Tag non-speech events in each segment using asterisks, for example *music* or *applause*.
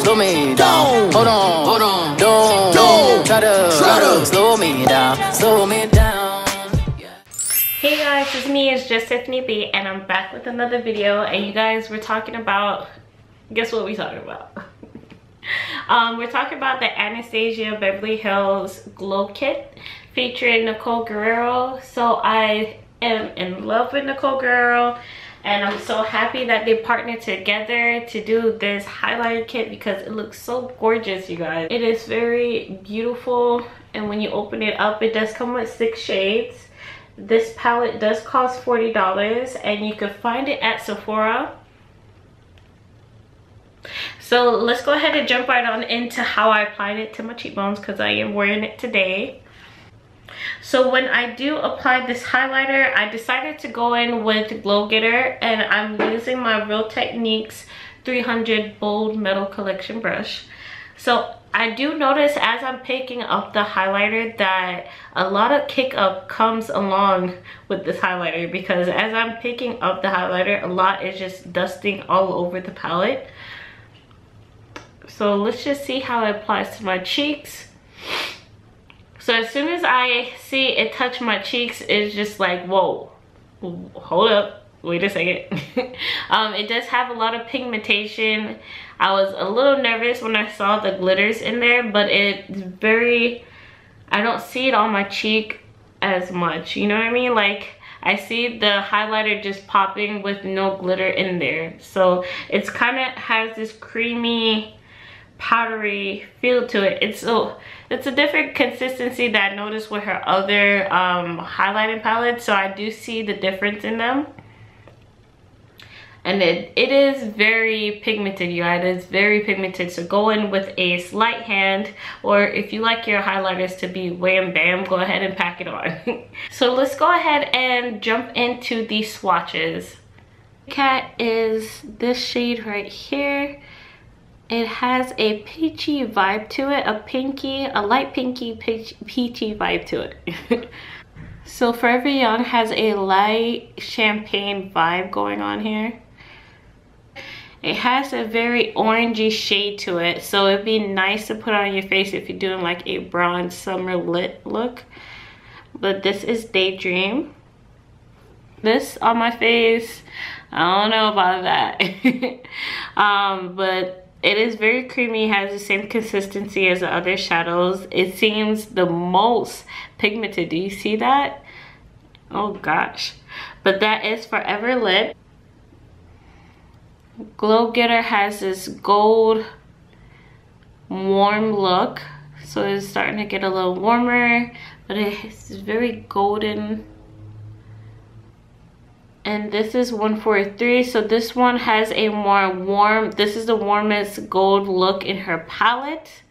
Slow me down. Hold on. Hold on. Don't, don't try to, try to slow me down. Slow me down. Yeah. Hey guys, it's me, it's just Tiffany B, and I'm back with another video. And you guys, we're talking about, guess what we talking about? *laughs* um, we're talking about the Anastasia Beverly Hills Glow Kit featuring Nicole Guerriero. So I am in love with Nicole Guerriero and I'm so happy that they partnered together to do this highlighter kit because it looks so gorgeous you guys. It is very beautiful and when you open it up it does come with six shades. This palette does cost $40 and you can find it at Sephora. So let's go ahead and jump right on into how I applied it to my cheekbones because I am wearing it today so when I do apply this highlighter, I decided to go in with Glow Getter and I'm using my Real Techniques 300 Bold Metal Collection brush. So I do notice as I'm picking up the highlighter that a lot of kick up comes along with this highlighter because as I'm picking up the highlighter, a lot is just dusting all over the palette. So let's just see how it applies to my cheeks. So as soon as I see it touch my cheeks, it's just like, whoa, hold up, wait a second. *laughs* um, it does have a lot of pigmentation. I was a little nervous when I saw the glitters in there, but it's very, I don't see it on my cheek as much. You know what I mean? Like, I see the highlighter just popping with no glitter in there. So it's kind of has this creamy, powdery feel to it. It's so it's a different consistency that I noticed with her other um, highlighting palettes. So I do see the difference in them. And it, it is very pigmented, you guys. It's very pigmented. So go in with a slight hand. Or if you like your highlighters to be wham bam, go ahead and pack it on. *laughs* so let's go ahead and jump into the swatches. Cat is this shade right here it has a peachy vibe to it, a pinky, a light pinky peach, peachy vibe to it. *laughs* so Forever Young has a light champagne vibe going on here. It has a very orangey shade to it, so it'd be nice to put on your face if you're doing like a bronze summer lit look. But this is Daydream. This on my face, I don't know about that. *laughs* um, but it is very creamy, has the same consistency as the other shadows. It seems the most pigmented. Do you see that? Oh gosh. But that is Forever Lit. Glow Getter has this gold warm look. So it's starting to get a little warmer, but it's very golden and this is 143 so this one has a more warm this is the warmest gold look in her palette.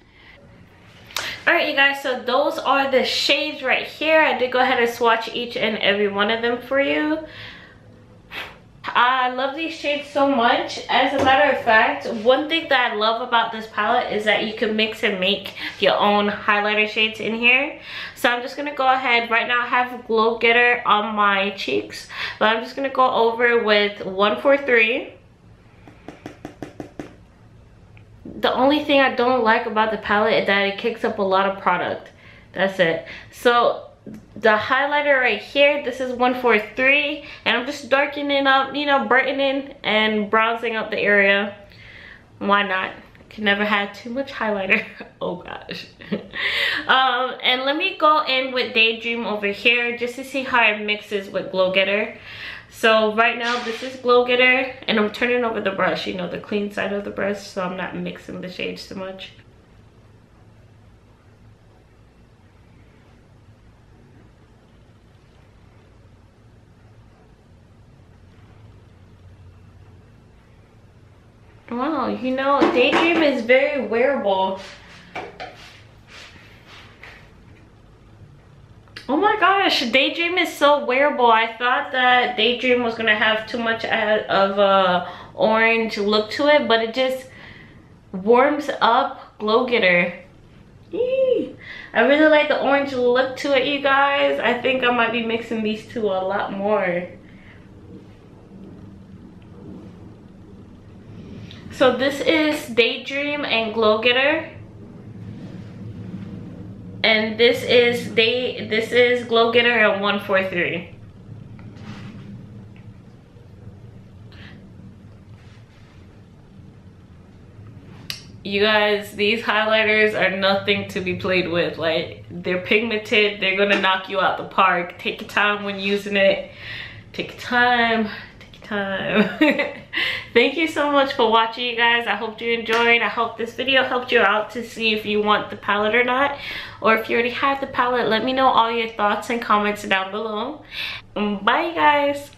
All right you guys so those are the shades right here. I did go ahead and swatch each and every one of them for you I love these shades so much. As a matter of fact, one thing that I love about this palette is that you can mix and make your own highlighter shades in here. So I'm just going to go ahead. Right now I have Glow Getter on my cheeks. But I'm just going to go over with 143. The only thing I don't like about the palette is that it kicks up a lot of product. That's it. So the highlighter right here this is 143 and i'm just darkening up you know brightening and bronzing up the area. Why not? Can never have too much highlighter. *laughs* Oh gosh. *laughs* Um and let me go in with daydream over here just to see how it mixes with glow getter. So right now this is glow getter and i'm turning over the brush you know the clean side of the brush so i'm not mixing the shades too much Wow, you know, Daydream is very wearable. Oh my gosh, Daydream is so wearable. I thought that Daydream was gonna have too much of a orange look to it, but it just warms up Glow Getter. I really like the orange look to it, you guys. I think I might be mixing these two a lot more. So this is Daydream and Glow Getter. And this is day this is Glow Getter at 143. you guys these highlighters are nothing to be played with. Like they're pigmented. They're gonna knock you out the park. Take your time when using it. Take your time time. *laughs* Thank you so much for watching you guys. I hope you enjoyed. I hope this video helped you out to see if you want the palette or not. Or if you already have the palette let me know all your thoughts and comments down below. Bye guys